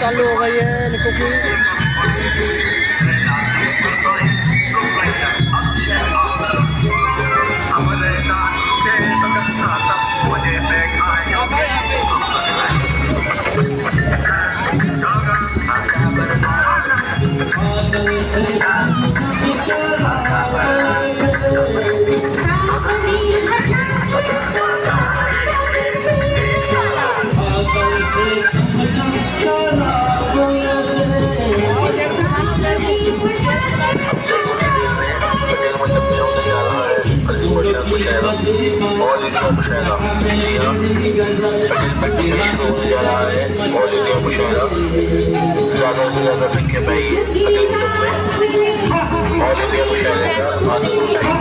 चालू हो गई है निको की ऑल इंडिया होने जा रहा है ऑल इंडिया मुशायरा ज़्यादा से ज़्यादा संख्या में ही अगले मिनट में ऑल इंडिया का आनंद उठाइए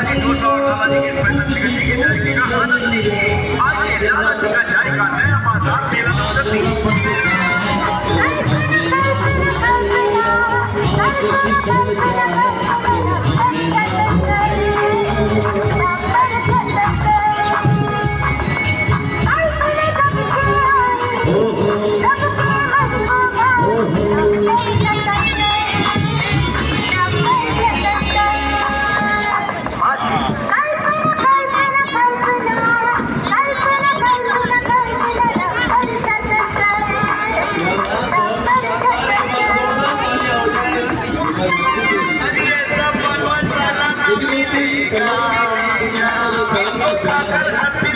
हमारी दो सौ सामाजिक स्पेशल सिक्योरिटी की जारी का आनंद आज के लालच का जारी का नया बाज़ार तेरह Oh, oh, oh. Thank you.